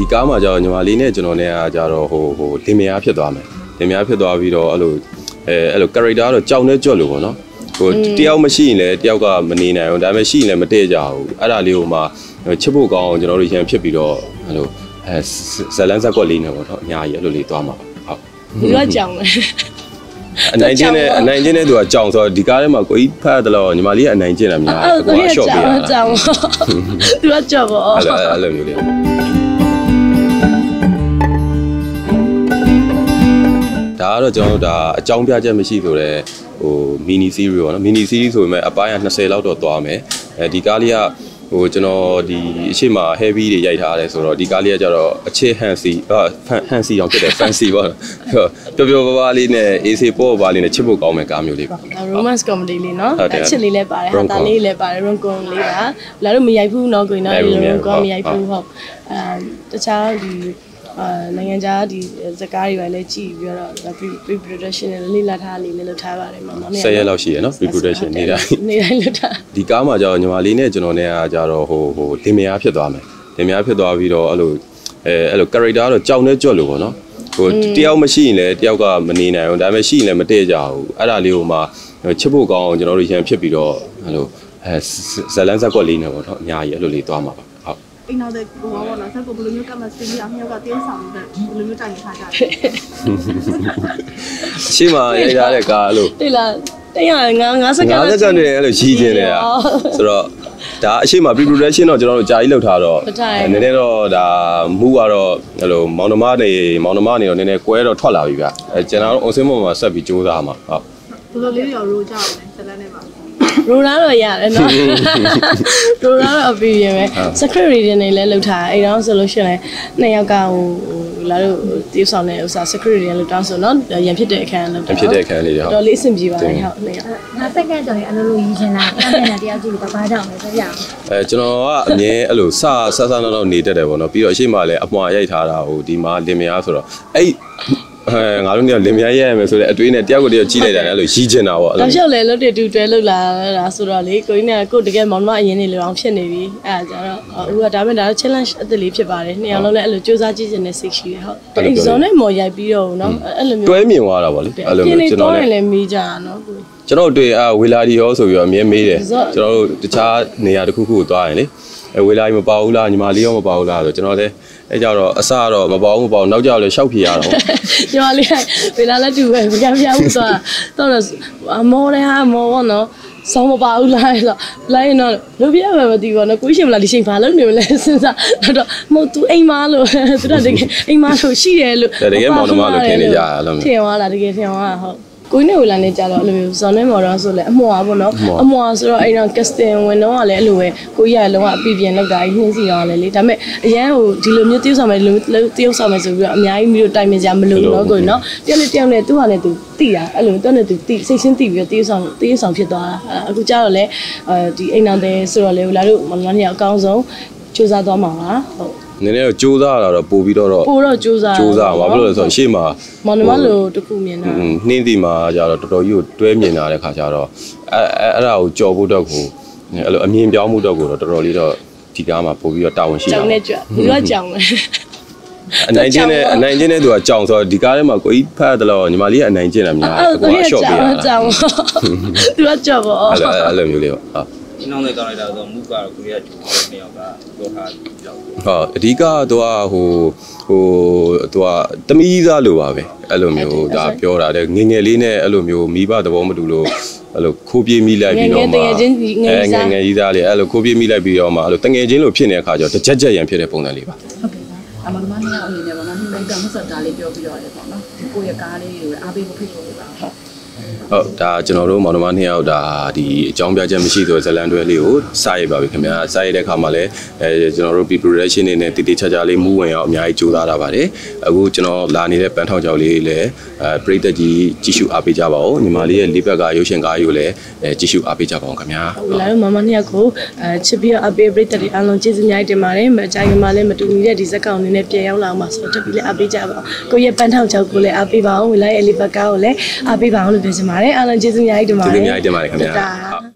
ဒီကားမှာကျတော့ညီမလေးနဲ့ကျွန်တော်နဲ့ကကျတော့ဟိုဟိုလင်မယားဖြစ်သွားမယ်လင်မယားဖြစ်သွားပြီးတော့အဲ့လိုအဲအဲ့လို character ကတော့ကြောင်နဲ့ကြွက်လို့ပေါ့နော်ဟိုတယောက်မရှိရင်လည်းတယောက်ကမနေနိုင်ဘူးဒါပေမဲ့ရှိရင်လည်းမတည့်ကြဘူးအဲ့ဒါလေးကိုမှချစ်ဖို့ကောင်းအောင်ကျွန်တော်တို့ရန်ဖြစ်ပြီးတော့အဲ့လိုအဲဇလန်းဇက်ကွက်လေးနဲ့ပေါ့နော်အများကြီးအဲ့လိုလေးသွားမှာပါဟုတ်ဒီကကြောင်တယ်အနိုင်ချင်းနဲ့အနိုင်ချင်းနဲ့သူကကြောင်ဆိုတော့ဒီကားထဲမှာကိုကြီးဖတ်တယ်လို့ညီမလေးကအနိုင်ချင်းတာများအဲ့အကိုကွာရရှော့ပေးရကြောင်တာကြောင်သူကကြောက်ပေါ့အဲ့လိုအဲ့လိုမျိုးလေး ဒါကတော့ကျွန်တော်တို့ဒါအကြောင်းပြချက်မရှိဆိုတော့ဟို mini series ပေါ့နော် mini series ဆိုပေမဲ့အပိုင်းက20လောက်တော့သွားမယ်အဲဒီကားလေးကဟိုကျွန်တော်ဒီအရှိမ heavy တွေရိုက်ထားတယ်ဆိုတော့ဒီကားလေးကကျတော့အချစ် fancy အာ fancy အောင်ဖြစ်တယ် fancy ပေါ့ပျော်ပျော်ပါးပါးလေးနဲ့ AC ပေါ့ပါလေးနဲ့ချစ်ဖို့ကောင်းမဲ့ကားမျိုးလေးပါ romance comedy လေးเนาะ ဟုတ်တယ် အချစ်လေးလည်းပါတယ်ဟာ Rom-com တာလေးလည်းပါတယ် rom com လေးပါလာတော့မရိုက်ဘူးเนาะကိုင်เนาะ မရိုက်ဘူး rom com ဟုတ် မရိုက်ဘူးဟုတ်အဲတခြားဒီ အာနိုင်ငံခြားဒီဇကားတွေပဲလည်းကြည့်ပြီးတော့ pre production နဲ့လေးလာထားလေးလည်းလုပ်ထားပါတယ်မမနဲ့10ရက်လောက်ရှိရနော် pre-production နေတိုင်းနေတိုင်းလုပ်ထားဒီကားမှာကျတော့ညီမလေးနဲ့ကျွန်တော်နဲ့ကကျတော့ဟိုဟိုလင်မယားဖြစ်သွားမယ်လင်မယားဖြစ်သွားပြီးတော့အဲ့လိုအဲအဲ့လို character ကတော့ကြောင်နဲ့ကြွက်လို့ပေါ့နော်ဟိုတယောက်မရှိရင်လည်းတယောက်ကမနေနိုင်ဘူးဒါပေမဲ့ရှိရင်လည်းမတည့်ကြဘူးအဲ့ဒါလေးကိုမှချစ်ဖို့ကောင်းအောင်ကျွန်တော်တို့ရန်ဖြစ်ပြီးတော့အဲ့လိုအဲဇလန်းဇက်ကွက်လေးနဲ့ပေါ့နော်အများကြီးအဲ့လိုလေးသွားမှာပါဟုတ် အိမ်နောက်တဲ့ကိုဘောနော်ဆက်ကိုဘယ်လိုမျိုးကမှစင်းရမြောက်ကတင်းဆောင်တဲ့ဘယ်လိုမျိုးတိုင်ထားကြလဲရှေ့မှာရရတဲ့ကားအဲ့လိုတိတ်လားတိတ်ရငါငါစကား50စက္ကန့်နဲ့အဲ့လိုရှိခြင်းနေတာဆိုတော့ဒါအရှိမ pre production တော့ကျွန်တော်တို့ကြာကြီးလောက်ထားတော့မထိုင်နည်းနည်းတော့ဒါမူကတော့အဲ့လိုမောင်နှမနေမောင်နှမနေတော့နည်းနည်းကွဲတော့ထွက်လာပြီဗျအဲကျွန်တော်တို့အုံစင်းပေါ်မှာဆက်ပြီးစူးစမ်းမှာဟုတ်ဘယ်လိုလေးရောရိုးကြအောင် လဲဇလန်းနဲ့ပါရိုလာတော့ရတယ်နော်ရိုလာတော့အပြီးရင်ပဲ secret reading တွေလည်းလုပ်ထားအဲ့တော့ဆိုလို့ရှိရင်လည်းနှစ်ယောက်ကဟိုလာတို့တီးဆောင်တဲ့ဥစ္စာ secret reading လုပ်တောင်းဆိုနော်ရန်ဖြစ်တဲ့အခန်းလုပ်တာဖြစ်တဲ့အခန်းလေးတွေဟုတ်တော်လေးအဆင်ပြေပါတယ်ဟုတ်နှစ်ယောက်ငါစက္ကန့်ကျော်ရင်အလိုလိုရည်ချင်တာတမ်းတဲ့တရားကြည့်လို့ဘာကြောင့်လဲပြောပြအောင်အဲကျွန်တော်ကအမြဲအဲ့လိုစဆဆနောက်နောက်နေတတ်တယ်ပေါ့နော်ပြီးတော့အရှိမလည်းအမွာရိုက်ထားတာဟိုဒီမှာလင်မယားဆိုတော့အဲ့ အဲငါတို့ကလင်မယားရဲရမယ်ဆိုတဲ့အတွေးနဲ့တယောက်ကိုတယောက်ကြီးလိုက်တာလည်းအဲ့လိုရီးချင်တာပေါ့အဲ့လိုတော့ရှောက်လဲလှုပ်တဲ့တူတွဲလှုပ်လာတာဆိုတော့လေကိုင်းနဲ့ကိုတကယ်မောင်နှမအရင်နေလောင်ဖြစ်နေပြီအဲ့ဒါကြတော့အခုကဒါမှမဟုတ်ဒါတော့ challenge အသစ်လေးဖြစ်ပါတယ်နှစ်ယောက်လုံးလည်းအဲ့လိုစူးစမ်းကြည့်ခြင်းနဲ့စိတ်ရှိတယ်ဟုတ်အဲ့ဒီဇွန်နဲ့မော်ရိုက်ပြီးတော့နော်အဲ့လိုမျိုးတွဲမြင်သွားတာပေါ့လေအဲ့လိုမျိုးကျွန်တော်လည်းမိကြတာနော်ကိုကျွန်တော်တို့အဝေလာဒီရောဆိုပြီးတော့အမြဲမေးတယ်ကျွန်တော်တို့တခြားနေရာတစ်ခုခုကိုသွားရင်လေ အဲဝေလာကြီးမပါဘူးလားညီမလေးရောမပါဘူးလားဆိုကျွန်တော်လည်းအဲကြတော့အစကတော့မပါဘူးမပါဘူးနောက်ကြတော့လည်းရှောက်ဖြေရတော့ညီမလေးကဗေလာလက်တူပဲကြံပြဘူးသွားတော့အမောလည်းဟာမောဘောနော်ဆောင်းမပါဘူးလားဆိုလိုက်ရင်တော့လူပြရမှာမသိဘူးနော်ကိုရှင်မလားဒီချိန်ဘာလုပ်နေမလဲစဉ်းစားတော့မဟုတ်သူအိမ်မလို့သူကတကယ်အိမ်မလို့ရှိတယ်လို့တကယ်မောင်နှမလို့ထင်နေကြတာအဲ့လိုမျိုးထင်သွားလားတကယ်ထင်သွားတာဟုတ် ကိုင်းနေဝလာနေကြတော့အဲ့လိုမျိုးဇွန်နေမော်တော့ဆိုလဲအမွာပေါ့နော်အမွာဆိုတော့အဲ့တော့ casting ဝင်တော့ကလည်းအဲ့လိုပဲကိုကြီးကလုံးဝအပြည့်ပြင်းလောက်တာကြီးနှင်းစီတော့လည်းလေဒါပေမဲ့အရန်ဟိုဒီလိုမျိုးတယောက်ဆောင်မယ်ဒီလိုမျိုးတယောက်ဆောင်မယ်ဆိုပြီးတော့အများကြီးမျိုးတိုင်ပင်ကြမလို့နော်ကိုကြီးနော်တယောက်နဲ့တယောက်နဲ့သူ့ဟာနဲ့သူတိတာအဲ့လိုတော့နဲ့သူတိစိတ်ချင်းတိပြီးတော့တယောက်ဆောင်တယောက်ဆောင်ဖြစ်သွားတာအခုကျတော့လေအဲဒီအိမ်နောက်တဲ့ဆိုတော့လေလာတို့မမနှစ်ယောက်အကောင်းဆုံးစူးစမ်းသွားမှာပါဟုတ် နည်းနည်းတော့စူးစမ်းတာတော့ပို့ပြီးတော့တော့ပို့တော့စူးစမ်းစူးစမ်းပါဘာလို့လဲဆိုတော့ရှေ့မှာမောင်နှမလိုတစ်ခုမြင်တာอืมနှင်းစီမှာကြတော့တော်တော်ကြီးကိုတွဲမြင်လာတဲ့ခါကျတော့အဲအဲအဲ့ဒါကိုကြော်ဖို့တော့ကိုအဲ့လိုအမြင်ပြောင်းမှုတော့ကိုတော့တော်တော်လေးတော့ဒီကားမှာပို့ပြီးတော့တာဝန်ရှိတာကြောင်ပေါ့နဲ့ကြွဒီကကြောင်ပဲအနိုင်ချင်းနဲ့အနိုင်ချင်းနဲ့သူကကြောင်ဆိုတော့ဒီကားထဲမှာကိုကြီးဖတ်တယ်လို့ညီမလေးကအနိုင်ချင်းတာများတယ်ကိုကအရှော့ပေးရတာကြောင်သူကကြောင်ပေါ့အဲ့လိုအဲ့လိုမျိုးလေးပေါ့ဟု တ်ဒီနောက်နဲ့ကောင်းလိုက်တာဆိုမူကတော့ကိုရီးယားကျူတဲ့နှစ်ယောက်ကပြောထားပြီးတော့ဟုတ်အဓိကသူကဟိုဟိုသူကတမီးသားလိုပါပဲအဲ့လိုမျိုးဒါပြောတာတဲ့ငငယ်လေးနဲ့အဲ့လိုမျိုးမိဘသဘောမတူလို့အဲ့လိုခိုးပြေးမိလိုက်ပြီးတော့မှငယ်ငယ်ကြီးသားလေးအဲ့လိုခိုးပြေးမိလိုက်ပြီးတော့မှအဲ့လိုတငယ်ချင်းလိုဖြစ်နေတဲ့အခါကျတော့တစ်ချက်ချက်ရန်ဖြစ်တဲ့ပုံစံလေးပါဟုတ်ကဲ့ပါအမမနှစ်ယောက်အနေနဲ့ပေါ့နော်နှစ်မိတ်ကမဆက်တာလေးပြောပြီးတော့လေပေါ့နော်ဒီကိုယ့်ရဲ့ကားလေးတွေကိုအားပေးဖို့ဖိတ်ခေါ်ပေးပါဟုတ် ဟုတ်ဒါကျွန်တော်တို့မောင်နှမနှစ်ယောက်ဒါဒီအကြောင်းပြချက်မရှိသောဇလန်တွဲလေးကိုစရိုက်ပါပြီခင်ဗျာစရိုက်တဲ့ခါမှာလည်းအဲကျွန်တော်တို့ pre production နေနဲ့တည်တည်ချာချာလေးမူးဝင်အောင်အများကြီးကြိုးစားတာပါတယ်အခုကျွန်တော်လာနေတဲ့ပန်းထောင်ကြောက်လေးလည်းအဲပရိသတ်ကြီးကြည့်ရှုအားပေးကြပါဦးညီမလေးရဲ့လေးဘက်ကရုပ်ရှင်ကားကြီးကိုလည်းအဲကြည့်ရှုအားပေးကြပါဦးခင်ဗျာဟိုလာတော့မမနှစ်ယောက်ကိုအဲချစ်ပြီးတော့အပေးပရိသတ်တွေအားလုံးကျေးဇူးများတင်ပါတယ်မအကြိုင်မှာလည်းမတူညီတဲ့ဒီဇက်ကောင်အနေနဲ့ပြန်ရောက်လာအောင်ပါဆိုတော့တက်ပြီးလည်းအားပေးကြပါဦးကိုရဲ့ပန်းထောင်ကြောက်ကိုလည်းအားပေးပါအောင်ဝလာရဲ့အလီဘက်ကားကိုလည်းအားပေးပါအောင်လို့ပြောချင်ပါတယ်အားလုံးကျေးဇူးများတင်ပါတကျေးယ်ဇူးများတင်ပါတယ်ခင်ဗျာတာ